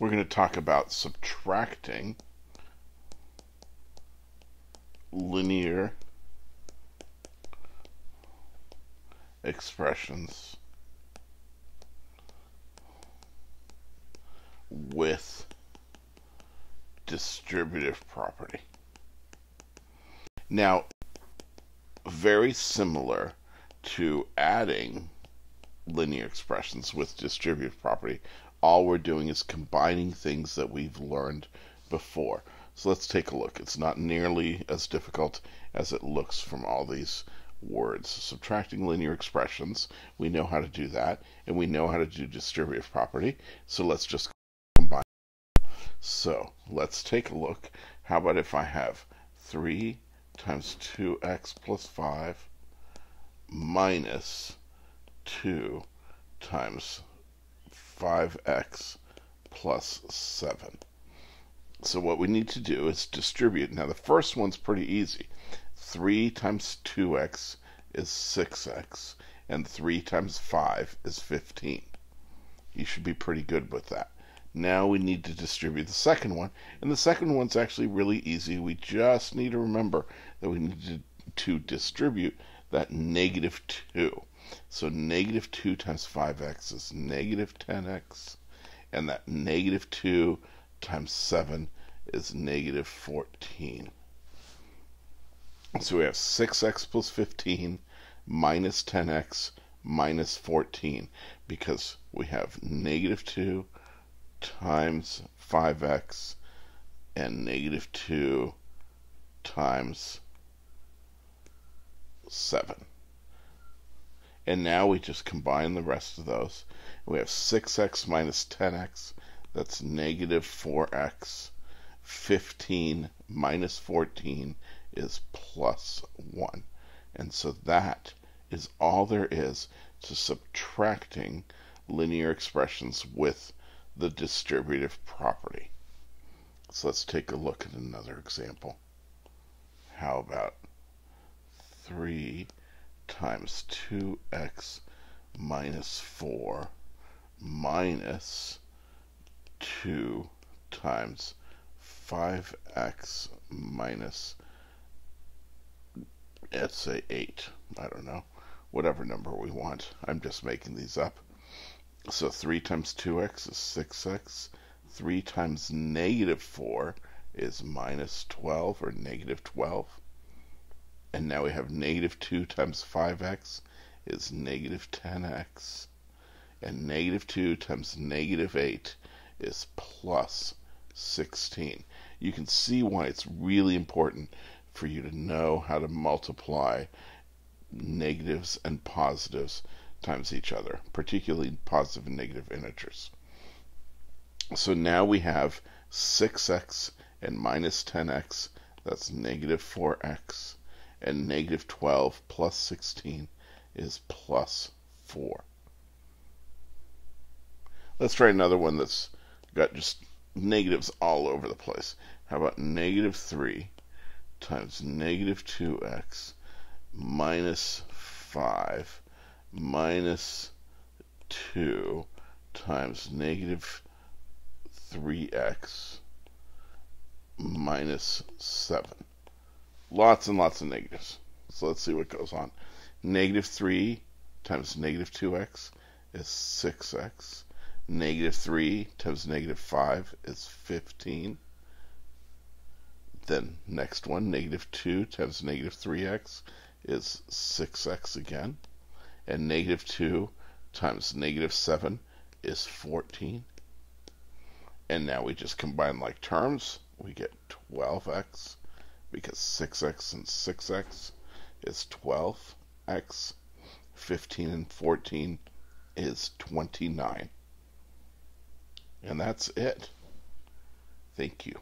we're going to talk about subtracting linear expressions with distributive property. Now, very similar to adding linear expressions with distributive property, all we're doing is combining things that we've learned before. So let's take a look. It's not nearly as difficult as it looks from all these words. Subtracting linear expressions, we know how to do that, and we know how to do distributive property. So let's just combine. So let's take a look. How about if I have 3 times 2x plus 5 minus 2 times 5x plus 7. So what we need to do is distribute. Now the first one's pretty easy. 3 times 2x is 6x, and 3 times 5 is 15. You should be pretty good with that. Now we need to distribute the second one, and the second one's actually really easy. We just need to remember that we need to, to distribute that negative 2. So negative 2 times 5x is negative 10x, and that negative 2 times 7 is negative 14. So we have 6x plus 15 minus 10x minus 14 because we have negative 2 times 5x and negative 2 times 7. And now we just combine the rest of those. We have 6x minus 10x, that's negative 4x. 15 minus 14 is plus 1. And so that is all there is to subtracting linear expressions with the distributive property. So let's take a look at another example. How about 3 times 2x minus 4 minus 2 times 5x minus, let's say 8. I don't know. Whatever number we want. I'm just making these up. So 3 times 2x is 6x. 3 times negative 4 is minus 12 or negative 12. And now we have negative 2 times 5x is negative 10x. And negative 2 times negative 8 is plus 16. You can see why it's really important for you to know how to multiply negatives and positives times each other, particularly positive and negative integers. So now we have 6x and minus 10x, that's negative 4x and negative 12 plus 16 is plus 4. Let's try another one that's got just negatives all over the place. How about negative 3 times negative 2x minus 5 minus 2 times negative 3x minus 7 lots and lots of negatives. So let's see what goes on. Negative 3 times negative 2x is 6x. Negative 3 times negative 5 is 15. Then next one, negative 2 times negative 3x is 6x again. And negative 2 times negative 7 is 14. And now we just combine like terms. We get 12x because 6x and 6x is 12x. 15 and 14 is 29. And that's it. Thank you.